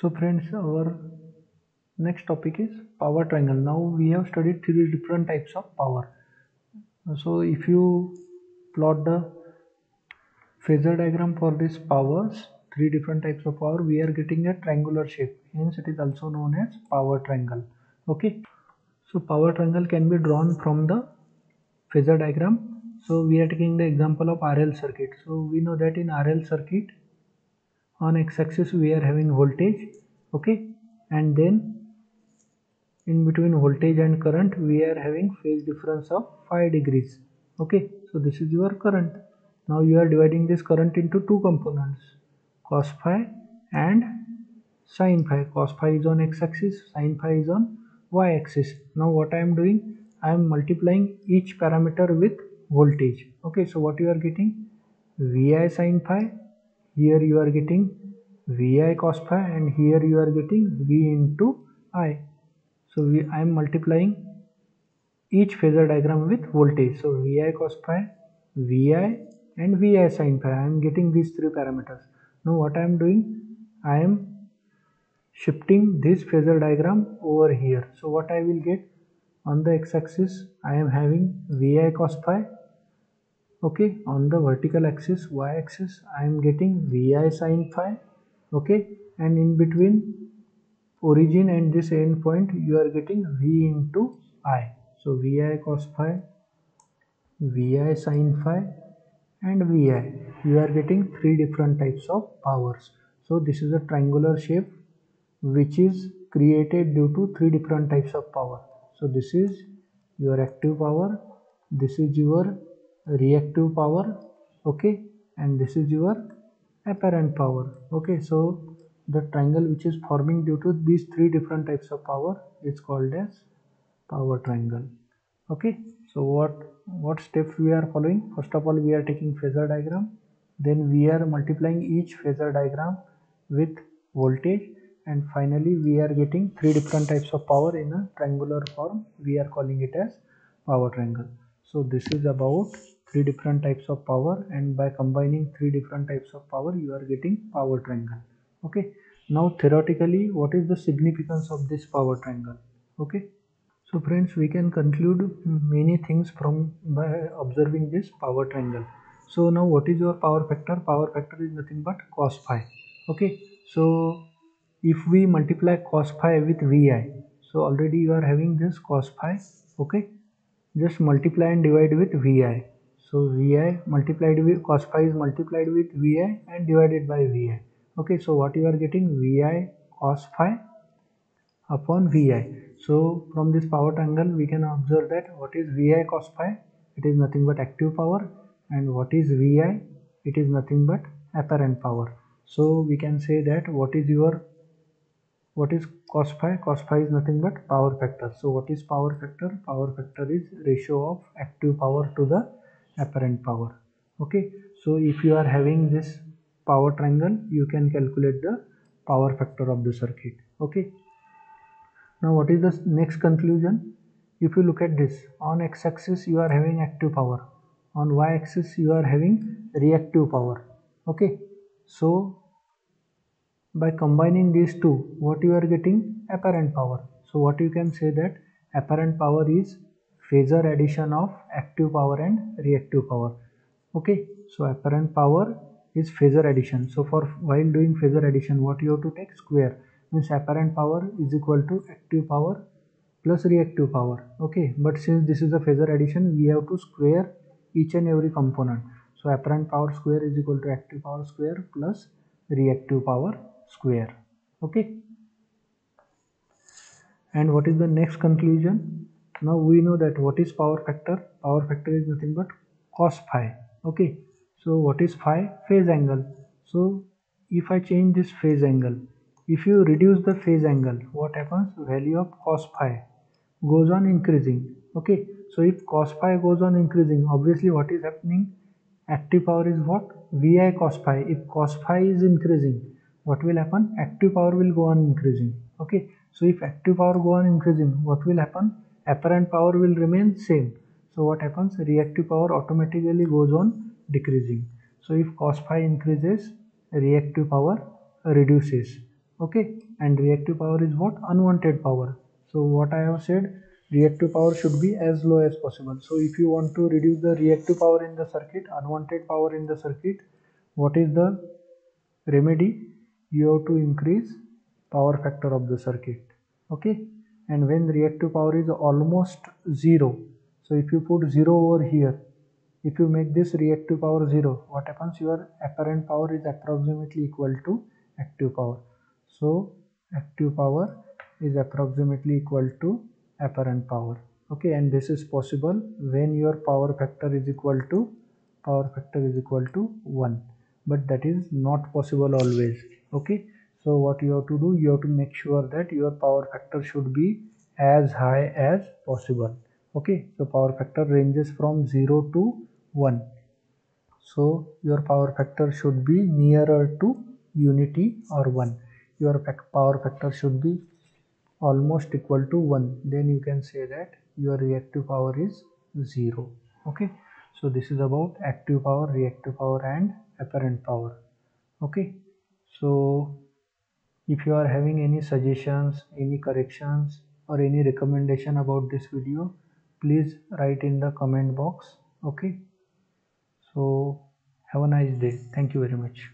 So friends, our next topic is power triangle. Now we have studied three different types of power. So if you plot the phasor diagram for these powers, three different types of power, we are getting a triangular shape. Hence it is also known as power triangle. Okay. So power triangle can be drawn from the phasor diagram. So we are taking the example of RL circuit. So we know that in RL circuit on x-axis we are having voltage okay? And then in between voltage and current we are having phase difference of 5 degrees okay? So this is your current. Now you are dividing this current into two components cos phi and sin phi. Cos phi is on x-axis sin phi is on y-axis now what I am doing? I am multiplying each parameter with voltage okay? So what you are getting? Vi sin phi here you are getting vi cos phi and here you are getting v into i. So we, i am multiplying each phasor diagram with voltage. So vi cos phi vi and vi sin phi. I am getting these three parameters. Now what i am doing? I am shifting this phasor diagram over here. So what i will get? On the x-axis i am having vi cos phi okay on the vertical axis y-axis I am getting Vi sin phi. Okay and in between origin and this end point you are getting V into I. So Vi cos phi Vi sin phi and Vi you are getting three different types of powers. So this is a triangular shape which is created due to three different types of power. So this is your active power this is your reactive power okay and this is your apparent power okay. So the triangle which is forming due to these three different types of power is called as power triangle okay. So what what steps we are following? First of all we are taking phasor diagram then we are multiplying each phasor diagram with voltage and finally we are getting three different types of power in a triangular form. We are calling it as power triangle. So this is about three different types of power and by combining three different types of power you are getting power triangle. Okay? Now theoretically what is the significance of this power triangle? Okay? So friends we can conclude many things from by observing this power triangle. So now what is your power factor? Power factor is nothing but cos phi. Okay? So if we multiply cos phi with vi so already you are having this cos phi. Okay? Just multiply and divide with vi so vi multiplied with cos phi is multiplied with vi and divided by vi okay so what you are getting? Vi cos phi upon vi so from this power triangle we can observe that what is vi cos phi? It is nothing but active power. And what is vi it is nothing but apparent power. So we can say that what is your what is cos phi? Cos phi is nothing but power factor. So what is power factor? Power factor is ratio of active power to the apparent power. Okay? So if you are having this power triangle you can calculate the power factor of the circuit. Okay? Now what is the next conclusion? If you look at this on x-axis you are having active power. On y-axis you are having reactive power. Okay? So by combining these two what you are getting? Apparent power. So what you can say that apparent power is phasor addition of active power and reactive power. Okay so apparent power is phasor addition. So for while doing phasor addition what you have to take square means apparent power is equal to active power plus reactive power. Okay but since this is a phasor addition we have to square each and every component. So apparent power square is equal to active power square plus reactive power square. Okay. And what is the next conclusion now we know that what is power factor? Power factor is nothing but cos phi okay? So what is phi? Phase angle. So if I change this phase angle if you reduce the phase angle what happens? Value of cos phi goes on increasing okay? So if cos phi goes on increasing obviously what is happening? Active power is what? Vi cos phi. If cos phi is increasing what will happen? Active power will go on increasing okay? So if active power go on increasing what will happen apparent power will remain same. So what happens? Reactive power automatically goes on decreasing. So if cos phi increases reactive power reduces. Okay? And reactive power is what? Unwanted power. So what i have said reactive power should be as low as possible. So if you want to reduce the reactive power in the circuit unwanted power in the circuit what is the remedy? You have to increase power factor of the circuit. Okay and when reactive power is almost zero. So if you put zero over here if you make this reactive power zero what happens? Your apparent power is approximately equal to active power. So active power is approximately equal to apparent power. Okay and this is possible when your power factor is equal to power factor is equal to 1 but that is not possible always. Okay so what you have to do you have to make sure that your power factor should be as high as possible. Okay? So power factor ranges from 0 to 1 so your power factor should be nearer to unity or 1 your power factor should be almost equal to 1 then you can say that your reactive power is 0 okay? So this is about active power reactive power and apparent power. Okay? So if you are having any suggestions any corrections or any recommendation about this video please write in the comment box okay? So have a nice day. Thank you very much